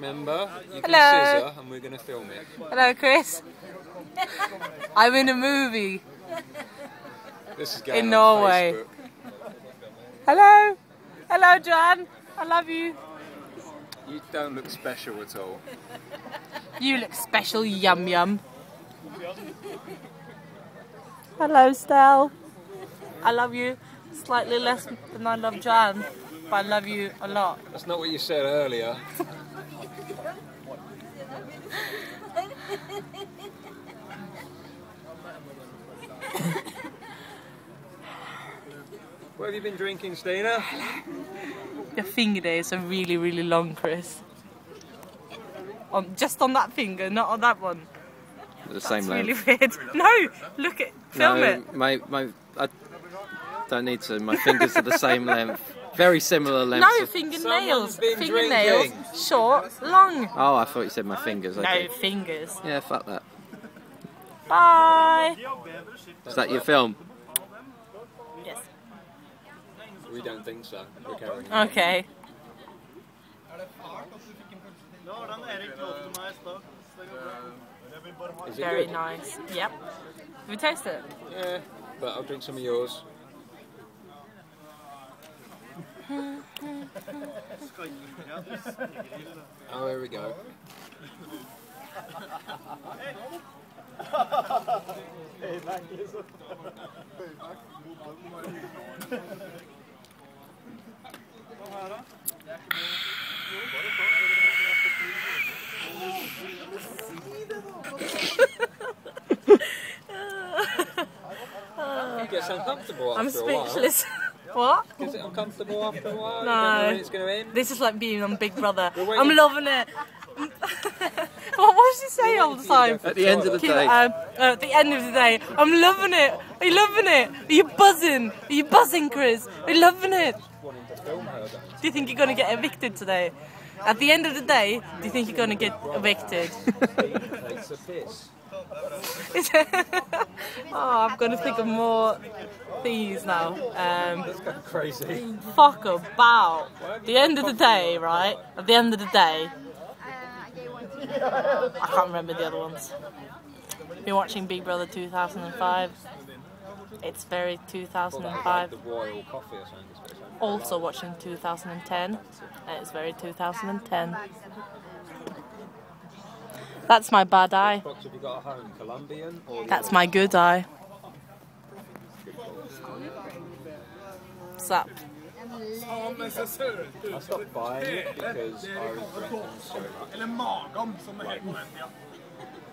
member. You can Hello. scissor, and we're going to film it. Hello, Chris. I'm in a movie. This is going In on Norway. Facebook. Hello. Hello, John. I love you. You don't look special at all. You look special, yum yum. Hello, Stel. I love you slightly less than I love Jan, but I love you a lot. That's not what you said earlier. Have you been drinking, Stine? Your finger days are really, really long, Chris. On just on that finger, not on that one. The same length. really weird. No, look at film no, it. My, my, I don't need to. My fingers are the same length. Very similar length. No of- fingernails. Fingernails, drinking. short, long. Oh, I thought you said my fingers. Okay. No fingers. Yeah, fuck that. Bye. Is that your film? Yes. We don't think so. We're carrying. Okay. Is it Very good? nice. Yep. We taste it. Yeah, but I'll drink some of yours. oh, here we go. It gets uncomfortable I'm after a while. speechless. what? Gets it uncomfortable after a while? You No. don't know when it's going to end? This is like being on Big Brother. I'm loving it. what does she say all the time? At the end of the day, um, uh, at the end of the day, I'm loving it. Are you loving it? Are you buzzing? Are you buzzing, Chris? Are you loving it? Wanting to film her, though. Do you think you're gonna get evicted today? At the end of the day, do you think you're gonna get evicted? Takes a piss. oh, I'm gonna think of more things now. Um, That's kind of crazy. fuck about. At the end of the day, right? At the end of the day, I can't remember the other ones. You're watching Big Brother 2005. It's very Like 2005. the royal coffee or something. it's very something. Also watching 2010. It's very 2010. That's my bad eye. Box have you got at home? Colombian or That's my good eye. What's up? I stopped buying it because I was drinking so much. Eller magom som det heter på den tida.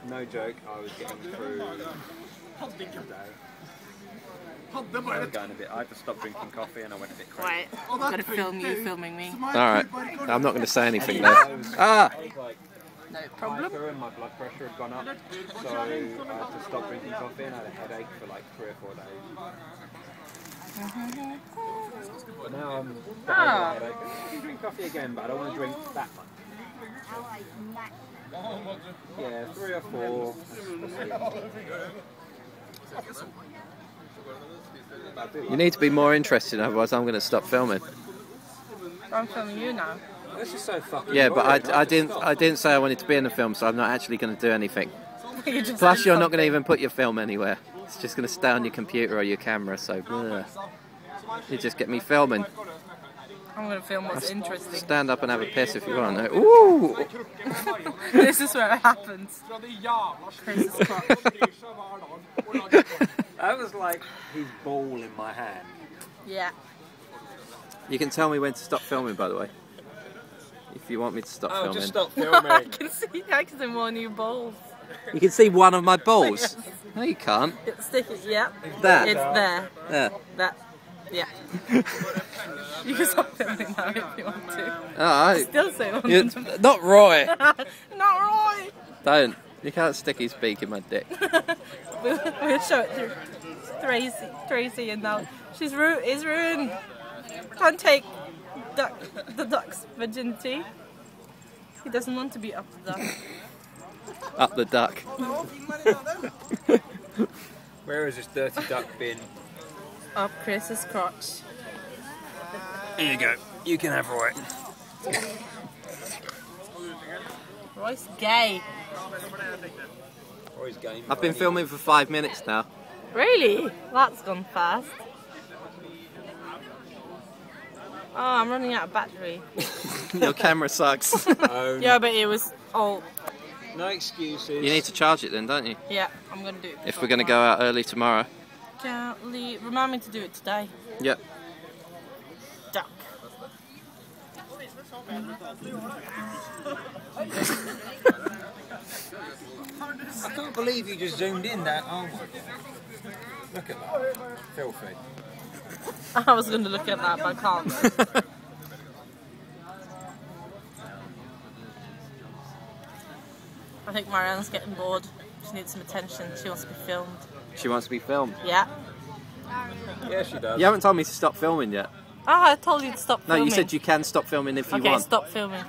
No joke, I was getting through the day. Hadde I bare was going a bit. I had to stop drinking coffee and I went a bit crazy. Right, I'm gonna film you filming me. all right. I'm not going to say anything there. Ah, I was like, No problem. sugar and my blood pressure had gone up, so I had to stop drinking coffee and I had a headache for like three or four days. But now I'm Ah. headache. I can drink coffee again, but I don't want to drink that much. Yeah, three or four. That's it. you need to be more interested, otherwise I'm going to stop filming. I'm filming you now. This is so fucking Yeah, boring. but I, I didn't. I didn't say I wanted to be in the film, so I'm not actually going to do anything. You just Plus, you're not going to even put your film anywhere. It's just going to stay on your computer or your camera. So, ugh. you just get me filming. I'm gonna film what's interesting. Stand up and have a piss if you want. Ooh, this is where it happens. Fra de jævla Chris is crotch. bryr seg hver dag og lager That was like his ball in my hand. Yeah. you can tell me when to stop filming, by the way. If you want me to stop Oh, filming, just stop filming. I can see. I can see one of your balls. you can see one of my balls. No, you can't. It's sticky. Yeah. There. It's there. There. That. Yeah. You can stop filming now if you want to. All right. Still say one. Not Roy. Not right. Don't. You can't stick his beak in my dick. We'll, we'll show it through Tracy. Tracy, and now she's ru- is ruined. Can't take duck, the duck's virginity. He doesn't want to be up the duck. Up the duck. Where has this dirty duck been? Up Chris's crotch. Here you go. You can have Roy. Roy's gay. Roy's gay. I've been filming for five minutes now. Really? That's gone fast. Oh, I'm running out of battery. Your camera sucks. Um, Yeah, but it was. Oh, No excuses. you need to charge it then, don't you? yeah. I'm gonna do it. If we're going to go out early tomorrow. Can't leave. Remind me to do it today. Yep. Duck. I can't believe you just zoomed in that. Oh my god. Look at that. Filthy. I was gonna look at that, but I can't. I think Marianne's getting bored. She needs some attention. She wants to be filmed. she wants to be filmed. Yeah. Yeah, she does. You haven't told me to stop filming yet. Ah, I told you to stop filming. No, filming. you said you can stop filming if you Okay, want. stop filming.